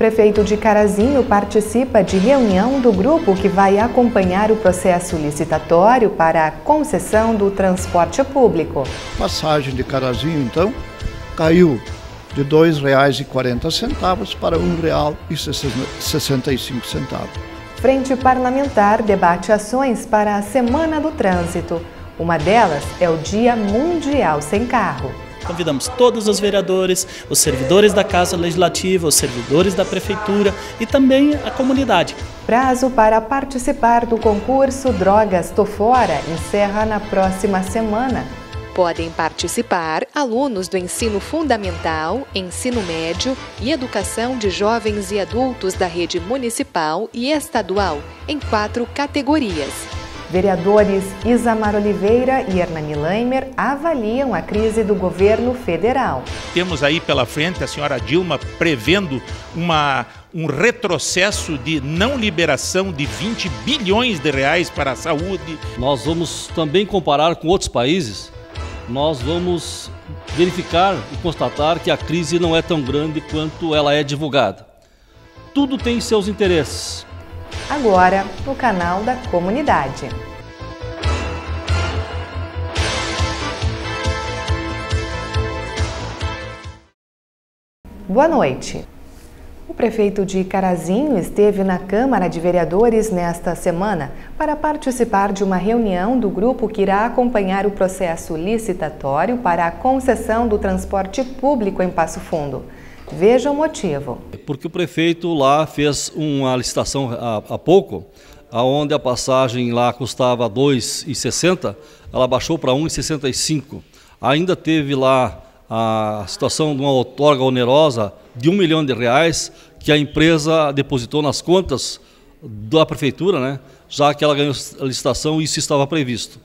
prefeito de Carazinho participa de reunião do grupo que vai acompanhar o processo licitatório para a concessão do transporte público. Passagem de Carazinho, então, caiu de R$ 2,40 para R$ 1,65. Frente Parlamentar debate ações para a Semana do Trânsito. Uma delas é o Dia Mundial Sem Carro. Convidamos todos os vereadores, os servidores da Casa Legislativa, os servidores da Prefeitura e também a comunidade. Prazo para participar do concurso Drogas Tô Fora encerra na próxima semana. Podem participar alunos do ensino fundamental, ensino médio e educação de jovens e adultos da rede municipal e estadual, em quatro categorias. Vereadores Isamar Oliveira e Hernani Leimer avaliam a crise do governo federal. Temos aí pela frente a senhora Dilma prevendo uma, um retrocesso de não liberação de 20 bilhões de reais para a saúde. Nós vamos também comparar com outros países, nós vamos verificar e constatar que a crise não é tão grande quanto ela é divulgada. Tudo tem seus interesses agora no canal da comunidade. Boa noite. O prefeito de Carazinho esteve na Câmara de Vereadores nesta semana para participar de uma reunião do grupo que irá acompanhar o processo licitatório para a concessão do transporte público em Passo Fundo. Veja o motivo. Porque o prefeito lá fez uma licitação há, há pouco, aonde a passagem lá custava R$ 2,60, ela baixou para R$ 1,65. Ainda teve lá a situação de uma outorga onerosa de um milhão de reais que a empresa depositou nas contas da prefeitura, né? já que ela ganhou a licitação e isso estava previsto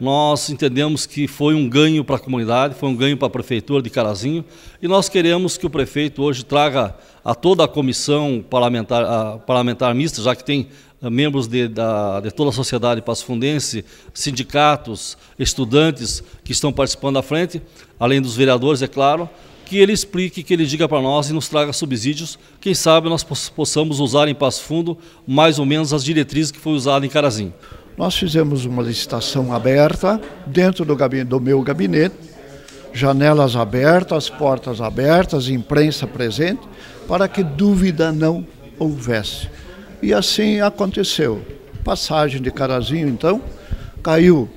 nós entendemos que foi um ganho para a comunidade, foi um ganho para a prefeitura de Carazinho e nós queremos que o prefeito hoje traga a toda a comissão parlamentar, a parlamentar mista, já que tem eh, membros de, da, de toda a sociedade passafundense, sindicatos, estudantes que estão participando da frente, além dos vereadores, é claro, que ele explique, que ele diga para nós e nos traga subsídios. Quem sabe nós possamos usar em Passo Fundo mais ou menos as diretrizes que foi usada em Carazinho. Nós fizemos uma licitação aberta dentro do, gabinete, do meu gabinete, janelas abertas, portas abertas, imprensa presente, para que dúvida não houvesse. E assim aconteceu. Passagem de Carazinho, então, caiu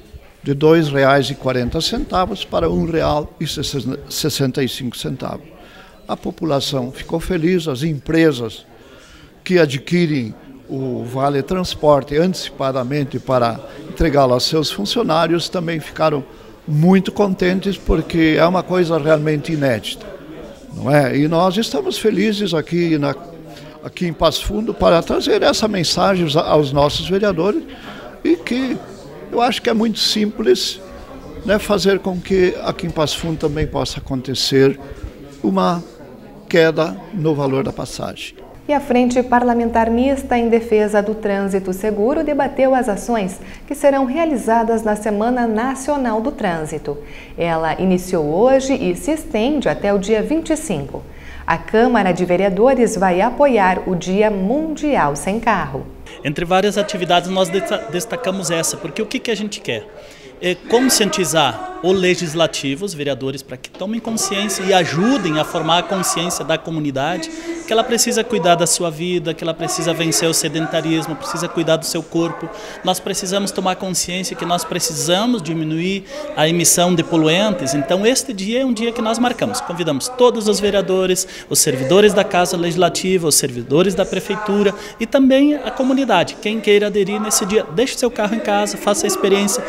de R$ 2,40 para R$ 1,65. A população ficou feliz, as empresas que adquirem o Vale Transporte antecipadamente para entregá-lo aos seus funcionários também ficaram muito contentes porque é uma coisa realmente inédita, não é? E nós estamos felizes aqui na aqui em Passo Fundo para trazer essa mensagem aos nossos vereadores e que eu acho que é muito simples, né, fazer com que aqui em Passo Fundo também possa acontecer uma queda no valor da passagem e a Frente Parlamentar Mista em Defesa do Trânsito Seguro debateu as ações que serão realizadas na Semana Nacional do Trânsito. Ela iniciou hoje e se estende até o dia 25. A Câmara de Vereadores vai apoiar o Dia Mundial Sem Carro. Entre várias atividades, nós destacamos essa, porque o que, que a gente quer? É conscientizar o legislativo, os vereadores, para que tomem consciência e ajudem a formar a consciência da comunidade que ela precisa cuidar da sua vida, que ela precisa vencer o sedentarismo, precisa cuidar do seu corpo. Nós precisamos tomar consciência que nós precisamos diminuir a emissão de poluentes. Então, este dia é um dia que nós marcamos. Convidamos todos os vereadores, os servidores da Casa Legislativa, os servidores da Prefeitura e também a comunidade. Quem queira aderir nesse dia, deixe seu carro em casa, faça a experiência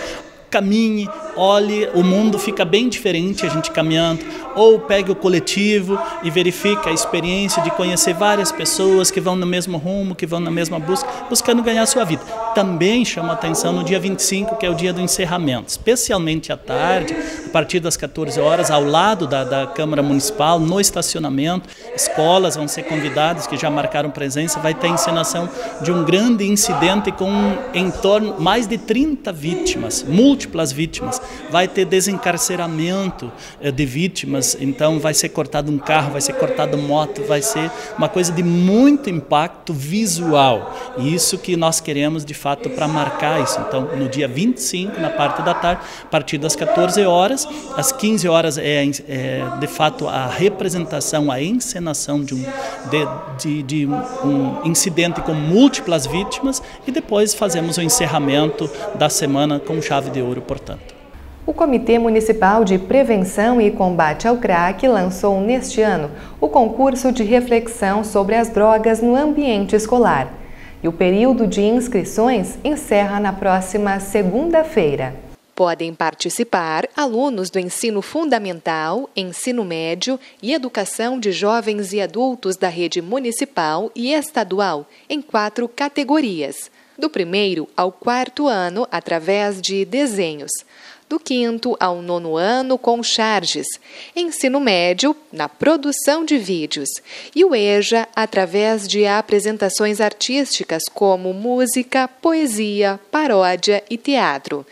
caminhe, olhe, o mundo fica bem diferente a gente caminhando, ou pegue o coletivo e verifique a experiência de conhecer várias pessoas que vão no mesmo rumo, que vão na mesma busca, buscando ganhar sua vida. também chamo a atenção no dia 25, que é o dia do encerramento, especialmente à tarde, partir das 14 horas, ao lado da, da Câmara Municipal, no estacionamento. Escolas vão ser convidadas, que já marcaram presença, vai ter encenação de um grande incidente com em torno mais de 30 vítimas, múltiplas vítimas. Vai ter desencarceramento eh, de vítimas, então vai ser cortado um carro, vai ser cortado moto, vai ser uma coisa de muito impacto visual. E isso que nós queremos de fato para marcar isso. Então, no dia 25, na parte da tarde, a partir das 14 horas, às 15 horas é, é de fato a representação, a encenação de um, de, de, de um incidente com múltiplas vítimas e depois fazemos o encerramento da semana com chave de ouro, portanto. O Comitê Municipal de Prevenção e Combate ao Crack lançou neste ano o concurso de reflexão sobre as drogas no ambiente escolar e o período de inscrições encerra na próxima segunda-feira. Podem participar alunos do ensino fundamental, ensino médio e educação de jovens e adultos da rede municipal e estadual, em quatro categorias. Do primeiro ao quarto ano, através de desenhos do quinto ao nono ano com charges, ensino médio na produção de vídeos e o EJA através de apresentações artísticas como música, poesia, paródia e teatro.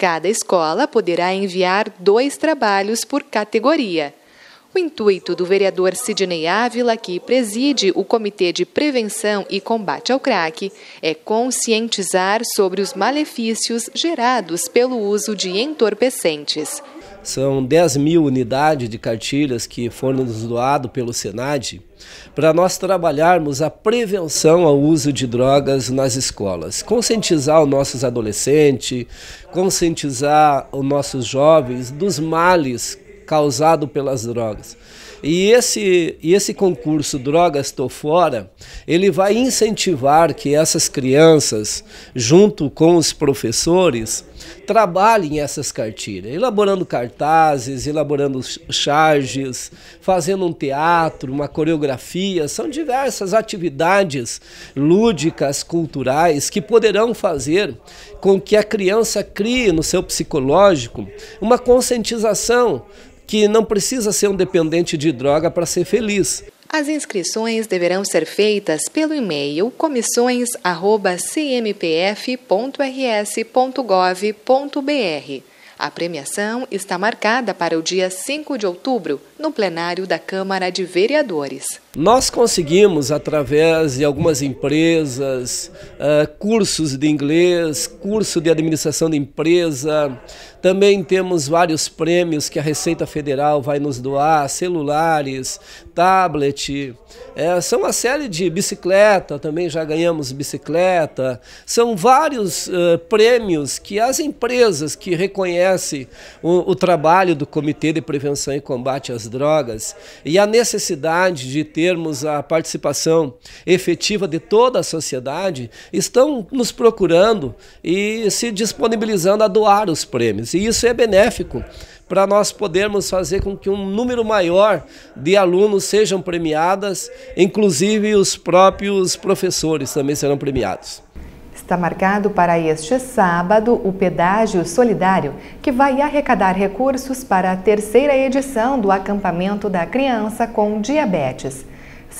Cada escola poderá enviar dois trabalhos por categoria. O intuito do vereador Sidney Ávila, que preside o Comitê de Prevenção e Combate ao Crack, é conscientizar sobre os malefícios gerados pelo uso de entorpecentes. São 10 mil unidades de cartilhas que foram nos doadas pelo Senad para nós trabalharmos a prevenção ao uso de drogas nas escolas. Conscientizar os nossos adolescentes, conscientizar os nossos jovens dos males causado pelas drogas. E esse, e esse concurso Drogas Estou Fora, ele vai incentivar que essas crianças, junto com os professores, trabalhem essas cartilhas, elaborando cartazes, elaborando charges, fazendo um teatro, uma coreografia, são diversas atividades lúdicas, culturais, que poderão fazer com que a criança crie no seu psicológico uma conscientização que não precisa ser um dependente de droga para ser feliz. As inscrições deverão ser feitas pelo e-mail comissões@cmpf.rs.gov.br. A premiação está marcada para o dia 5 de outubro, no plenário da Câmara de Vereadores. Nós conseguimos, através de algumas empresas, uh, cursos de inglês, curso de administração de empresa, também temos vários prêmios que a Receita Federal vai nos doar, celulares, tablet, é, são uma série de bicicleta, também já ganhamos bicicleta, são vários uh, prêmios que as empresas que reconhecem o, o trabalho do Comitê de Prevenção e Combate às Drogas e a necessidade de termos a participação efetiva de toda a sociedade, estão nos procurando e se disponibilizando a doar os prêmios. E isso é benéfico para nós podermos fazer com que um número maior de alunos sejam premiados, inclusive os próprios professores também serão premiados. Está marcado para este sábado o Pedágio Solidário, que vai arrecadar recursos para a terceira edição do acampamento da criança com diabetes.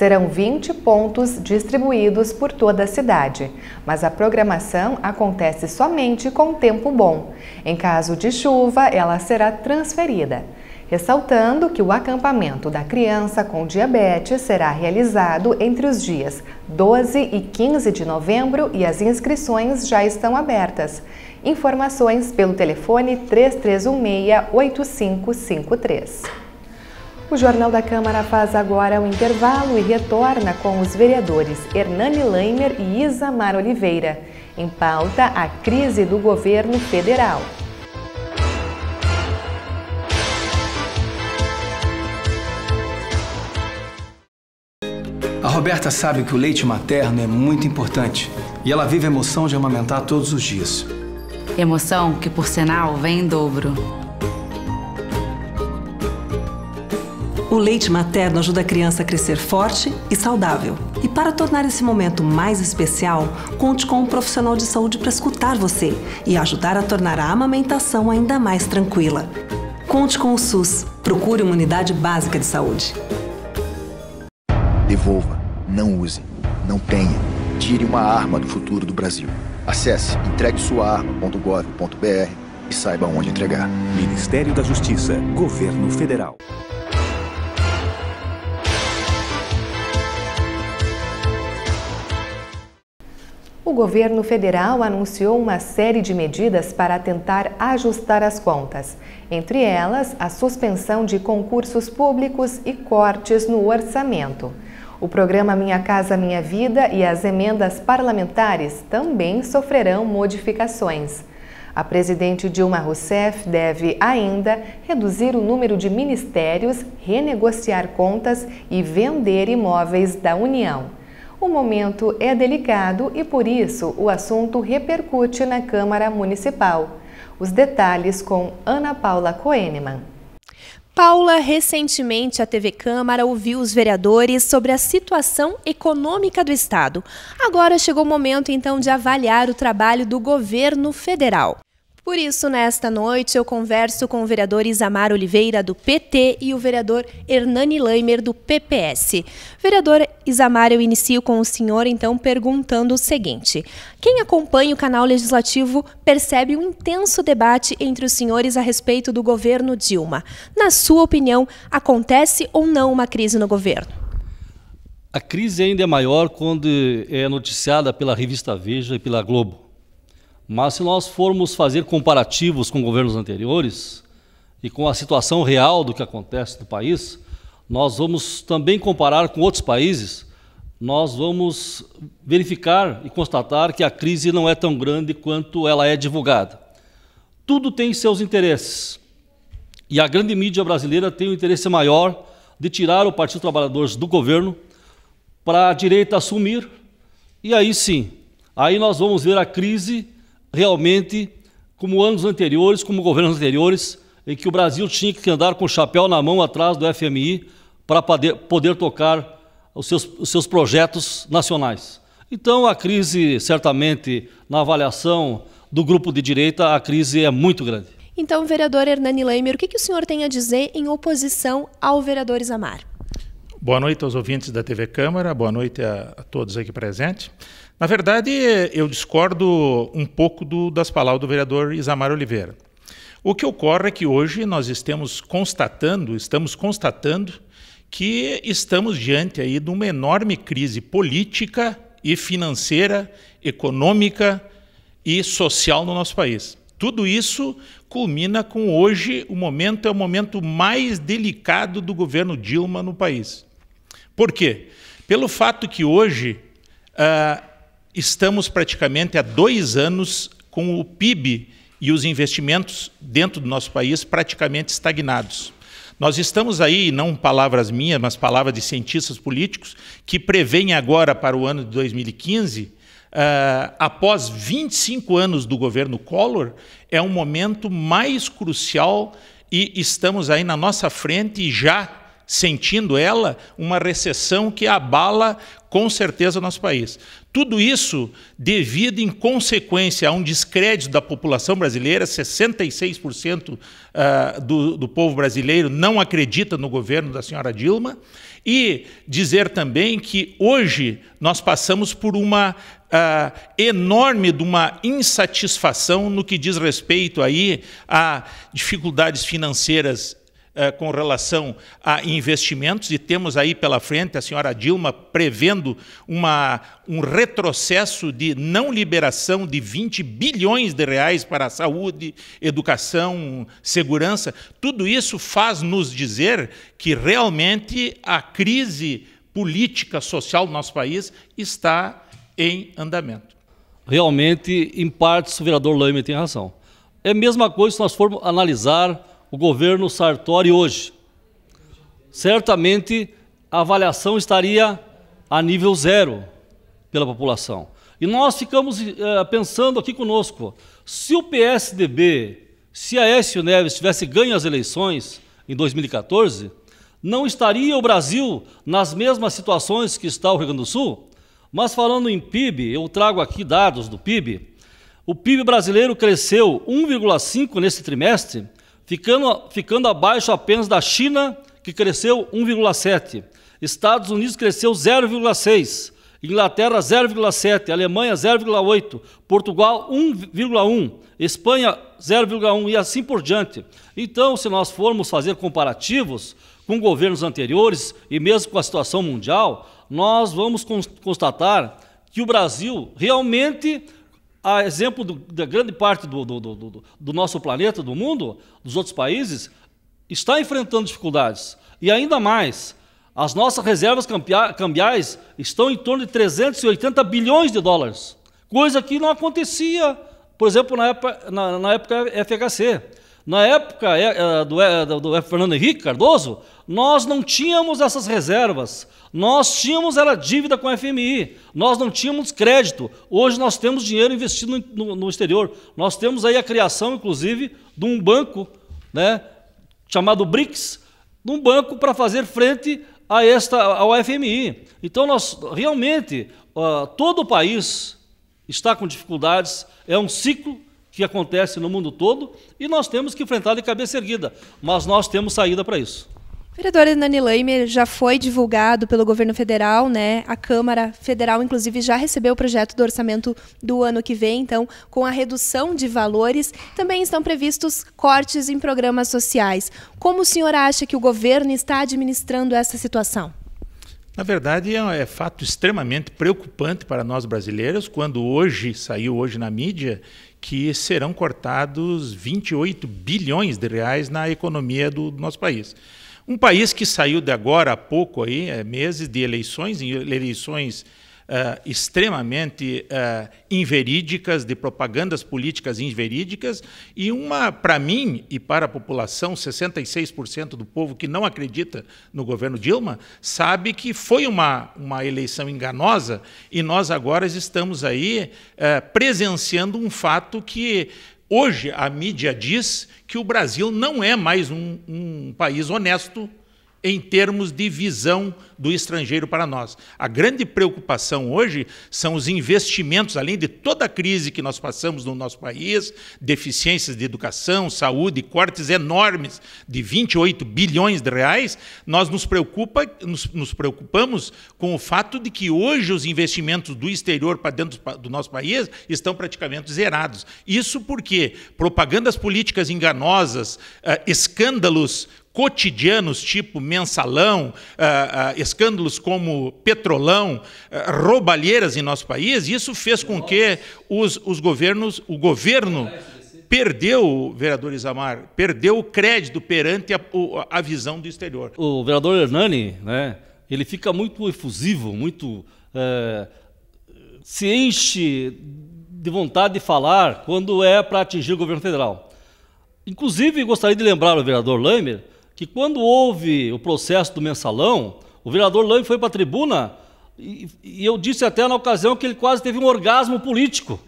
Serão 20 pontos distribuídos por toda a cidade, mas a programação acontece somente com tempo bom. Em caso de chuva, ela será transferida. Ressaltando que o acampamento da criança com diabetes será realizado entre os dias 12 e 15 de novembro e as inscrições já estão abertas. Informações pelo telefone 3316 8553. O Jornal da Câmara faz agora um intervalo e retorna com os vereadores Hernani Leimer e Isamar Oliveira. Em pauta, a crise do governo federal. A Roberta sabe que o leite materno é muito importante e ela vive a emoção de amamentar todos os dias. Emoção que, por sinal, vem em dobro. O leite materno ajuda a criança a crescer forte e saudável. E para tornar esse momento mais especial, conte com um profissional de saúde para escutar você e ajudar a tornar a amamentação ainda mais tranquila. Conte com o SUS. Procure uma unidade básica de saúde. Devolva, não use, não tenha. Tire uma arma do futuro do Brasil. Acesse entreguesuaarma.gov.br e saiba onde entregar. Ministério da Justiça, Governo Federal. O governo federal anunciou uma série de medidas para tentar ajustar as contas, entre elas a suspensão de concursos públicos e cortes no orçamento. O programa Minha Casa Minha Vida e as emendas parlamentares também sofrerão modificações. A presidente Dilma Rousseff deve ainda reduzir o número de ministérios, renegociar contas e vender imóveis da União. O momento é delicado e, por isso, o assunto repercute na Câmara Municipal. Os detalhes com Ana Paula Coeneman. Paula, recentemente a TV Câmara ouviu os vereadores sobre a situação econômica do Estado. Agora chegou o momento, então, de avaliar o trabalho do governo federal. Por isso, nesta noite, eu converso com o vereador Isamar Oliveira, do PT, e o vereador Hernani Leimer, do PPS. Vereador Isamar, eu inicio com o senhor, então, perguntando o seguinte: quem acompanha o canal legislativo percebe um intenso debate entre os senhores a respeito do governo Dilma. Na sua opinião, acontece ou não uma crise no governo? A crise ainda é maior quando é noticiada pela revista Veja e pela Globo. Mas se nós formos fazer comparativos com governos anteriores e com a situação real do que acontece no país, nós vamos também comparar com outros países, nós vamos verificar e constatar que a crise não é tão grande quanto ela é divulgada. Tudo tem seus interesses. E a grande mídia brasileira tem o um interesse maior de tirar o Partido dos Trabalhadores do governo para a direita assumir, e aí sim, aí nós vamos ver a crise realmente como anos anteriores, como governos anteriores, em que o Brasil tinha que andar com o chapéu na mão atrás do FMI para poder, poder tocar os seus, os seus projetos nacionais. Então, a crise, certamente, na avaliação do grupo de direita, a crise é muito grande. Então, vereador Hernani Leimer, o que, que o senhor tem a dizer em oposição ao vereador Isamar? Boa noite aos ouvintes da TV Câmara, boa noite a, a todos aqui presentes. Na verdade, eu discordo um pouco do, das palavras do vereador Isamar Oliveira. O que ocorre é que hoje nós estamos constatando, estamos constatando que estamos diante aí de uma enorme crise política e financeira, econômica e social no nosso país. Tudo isso culmina com hoje o momento é o momento mais delicado do governo Dilma no país. Por quê? Pelo fato que hoje uh, estamos praticamente há dois anos com o PIB e os investimentos dentro do nosso país praticamente estagnados. Nós estamos aí, não palavras minhas, mas palavras de cientistas políticos, que preveem agora para o ano de 2015, uh, ah, após 25 anos do governo Collor, é um momento mais crucial e estamos aí na nossa frente já sentindo ela uma recessão que abala com certeza o nosso país. Tudo isso devido, em consequência, a um descrédito da população brasileira, 66% ah, do, do povo brasileiro não acredita no governo da senhora Dilma, e dizer também que hoje nós passamos por uma uh, enorme de uma insatisfação no que diz respeito aí a dificuldades financeiras eh, com relação a investimentos, e temos aí pela frente a senhora Dilma prevendo uma, um retrocesso de não liberação de 20 bilhões de reais para a saúde, educação, segurança. Tudo isso faz nos dizer que realmente a crise política social do nosso país está em andamento. Realmente, em partes, o vereador Leme tem razão. É a mesma coisa se nós formos analisar o governo Sartori hoje. Certamente a avaliação estaria a nível zero pela população. E nós ficamos eh, pensando aqui conosco, se o PSDB, se Aécio Neves tivesse ganho as eleições em 2014, não estaria o Brasil nas mesmas situações que está o Rio Grande do Sul? Mas falando em PIB, eu trago aqui dados do PIB. O PIB brasileiro cresceu 1,5 nesse trimestre, ficando, ficando abaixo apenas da China, que cresceu 1,7. Estados Unidos cresceu 0,6. Inglaterra 0,7, Alemanha 0,8, Portugal 1,1, Espanha 0,1 e assim por diante. Então, se nós formos fazer comparativos com governos anteriores e mesmo com a situação mundial, nós vamos constatar que o Brasil realmente, a exemplo do, da grande parte do, do, do, do nosso planeta, do mundo, dos outros países, está enfrentando dificuldades. E ainda mais, as nossas reservas cambiais estão em torno de 380 bilhões de dólares, coisa que não acontecia, por exemplo, na época, na, na época FHC. Na época é, é, do, é, do Fernando Henrique Cardoso, nós não tínhamos essas reservas. Nós tínhamos era dívida com a FMI, nós não tínhamos crédito. Hoje nós temos dinheiro investido no, no, exterior. Nós temos aí a criação, inclusive, de um banco né, chamado BRICS, um banco para fazer frente a esta, ao FMI. Então, nós realmente, uh, todo o país está com dificuldades, é um ciclo que acontece no mundo todo e nós temos que enfrentar de cabeça erguida, mas nós temos saída para isso. Vereadora Nani Leimer, já foi divulgado pelo governo federal, né? A Câmara Federal, inclusive, já recebeu o projeto do orçamento do ano que vem, então, com a redução de valores, também estão previstos cortes em programas sociais. Como o senhor acha que o governo está administrando essa situação? Na verdade, é, é fato extremamente preocupante para nós brasileiros quando hoje saiu hoje na mídia que serão cortados 28 bilhões de reais na economia do nosso país. Um país que saiu de agora há pouco, aí, é, meses de eleições, eleições uh, extremamente uh, inverídicas, de propagandas políticas inverídicas, e uma, para mim e para a população, 66% do povo que não acredita no governo Dilma, sabe que foi uma, uma eleição enganosa e nós agora estamos aí uh, presenciando um fato que Hoje, a mídia diz que o Brasil não é mais um, um país honesto em termos de visão do estrangeiro para nós. A grande preocupação hoje são os investimentos, além de toda a crise que nós passamos no nosso país, deficiências de educação, saúde, cortes enormes de 28 bilhões de reais, nós nos, preocupa, nos, nos preocupamos com o fato de que hoje os investimentos do exterior para dentro do nosso país estão praticamente zerados. Isso porque propagandas políticas enganosas, uh, escândalos cotidianos, tipo mensalão, uh, uh, escândalos como petrolão, uh, roubalheiras em nosso país, isso fez com que os, os governos, o governo perdeu, vereador Isamar, perdeu o crédito perante a, a visão do exterior. O vereador Hernani, né, ele fica muito efusivo, muito é, se enche de vontade de falar quando é para atingir o governo federal. Inclusive, gostaria de lembrar ao vereador Leimer que quando houve o processo do mensalão, o vereador Lame foi para a tribuna e, e, eu disse até na ocasião que ele quase teve um orgasmo político.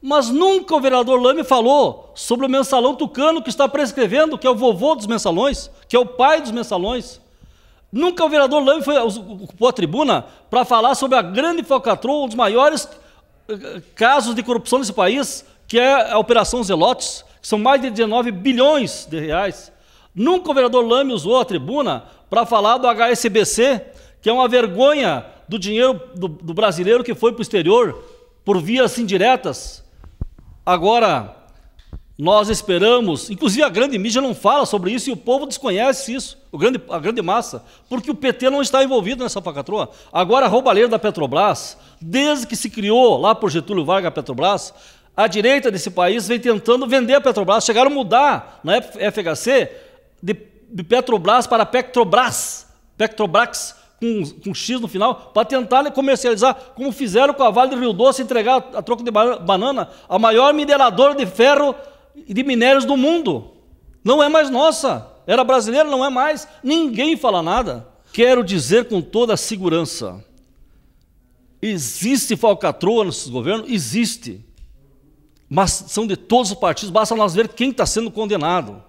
Mas nunca o vereador Lame falou sobre o mensalão tucano que está prescrevendo, que é o vovô dos mensalões, que é o pai dos mensalões. Nunca o vereador Lame foi, ocupou a tribuna para falar sobre a grande falcatrua, um dos maiores eh, casos de corrupção nesse país, que é a Operação Zelotes, que são mais de 19 bilhões de reais. Nunca o vereador Lame usou a tribuna para falar do HSBC, que é uma vergonha do dinheiro do, do brasileiro que foi para o exterior por vias indiretas. Agora, nós esperamos, inclusive a grande mídia não fala sobre isso e o povo desconhece isso, o grande, a grande massa, porque o PT não está envolvido nessa facatroa. Agora, a roubalheira da Petrobras, desde que se criou lá por Getúlio Vargas a Petrobras, a direita desse país vem tentando vender a Petrobras, chegaram a mudar na FHC de, de Petrobras para Petrobras, Petrobras com, com X no final, para tentar comercializar, como fizeram com a Vale do Rio Doce, entregar a troco de banana a maior mineradora de ferro e de minérios do mundo. Não é mais nossa. Era brasileira, não é mais. Ninguém fala nada. Quero dizer com toda a segurança: existe falcatrua nesses governos? Existe. Mas são de todos os partidos, basta nós ver quem está sendo condenado.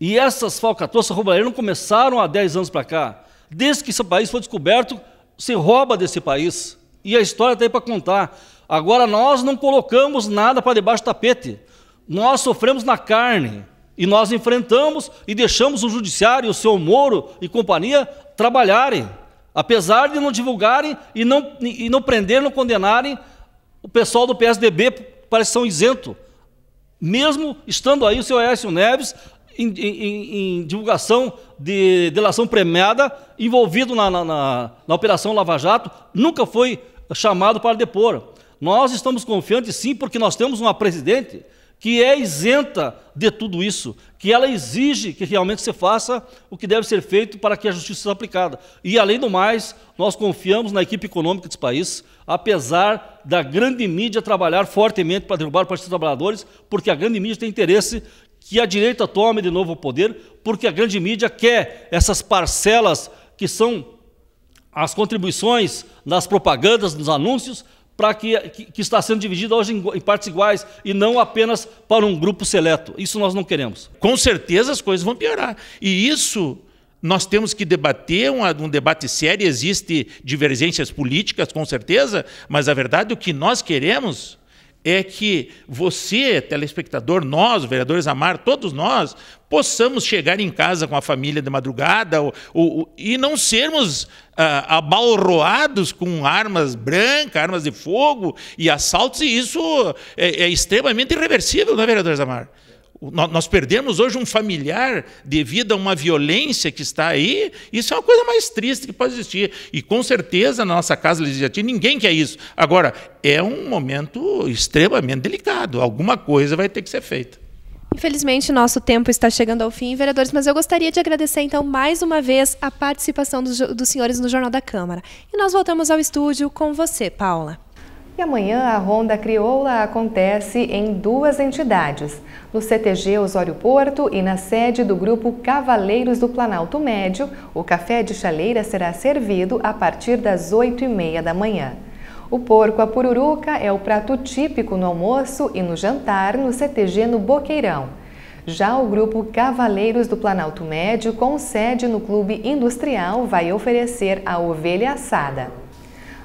E essas falcatruas, roubalheiras não começaram há 10 anos para cá. Desde que esse país foi descoberto, se rouba desse país. E a história está aí para contar. Agora, nós não colocamos nada para debaixo do tapete. Nós sofremos na carne. E nós enfrentamos e deixamos o judiciário, o seu Moro e companhia trabalharem. Apesar de não divulgarem e não, e não prenderem, não condenarem, o pessoal do PSDB parece que são isento. Mesmo estando aí o seu Aécio Neves em, em, em divulgação de delação premiada, envolvido na, na, na, na Operação Lava Jato, nunca foi chamado para depor. Nós estamos confiantes sim, porque nós temos uma presidente que é isenta de tudo isso, que ela exige que realmente se faça o que deve ser feito para que a justiça seja aplicada. E, além do mais, nós confiamos na equipe econômica desse país, apesar da grande mídia trabalhar fortemente para derrubar o Partido dos Trabalhadores, porque a grande mídia tem interesse que a direita tome de novo o poder, porque a grande mídia quer essas parcelas que são as contribuições nas propagandas, nos anúncios, para que, que, que, está sendo dividida hoje em, em, partes iguais e não apenas para um grupo seleto. Isso nós não queremos. Com certeza as coisas vão piorar. E isso nós temos que debater um, um debate sério. Existe divergências políticas, com certeza, mas a verdade é que nós queremos é que você, telespectador, nós, vereadores Amar, todos nós, possamos chegar em casa com a família de madrugada ou, ou, e não sermos ah, abalroados com armas brancas, armas de fogo e assaltos, e isso é, é extremamente irreversível, não é, vereadores Amar? Nós perdemos hoje um familiar devido a uma violência que está aí. Isso é uma coisa mais triste que pode existir. E com certeza na nossa casa legislativa ninguém quer isso. Agora, é um momento extremamente delicado. Alguma coisa vai ter que ser feita. Infelizmente, nosso tempo está chegando ao fim, vereadores, mas eu gostaria de agradecer, então, mais uma vez, a participação dos, dos senhores no Jornal da Câmara. E nós voltamos ao estúdio com você, Paula. E amanhã a Ronda Crioula acontece em duas entidades, no CTG Osório Porto e na sede do Grupo Cavaleiros do Planalto Médio, o café de chaleira será servido a partir das 8 e meia da manhã. O porco à pururuca é o prato típico no almoço e no jantar no CTG no Boqueirão. Já o grupo Cavaleiros do Planalto Médio, com sede no Clube Industrial, vai oferecer a ovelha assada.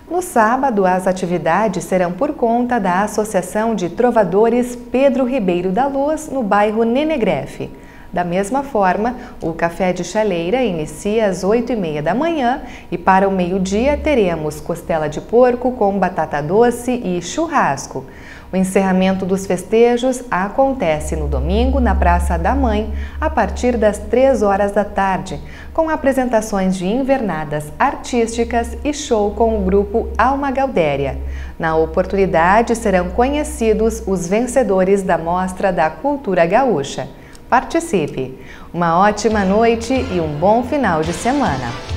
No sábado, as atividades serão por conta da Associação de Trovadores Pedro Ribeiro da Luz, no bairro Nenegrefe. Da mesma forma, o café de chaleira inicia às 8h30 da manhã e para o meio-dia teremos costela de porco com batata doce e churrasco. O encerramento dos festejos acontece no domingo na Praça da Mãe, a partir das 3 horas da tarde, com apresentações de invernadas artísticas e show com o grupo Alma Galdéria. Na oportunidade serão conhecidos os vencedores da Mostra da Cultura Gaúcha. Participe! Uma ótima noite e um bom final de semana!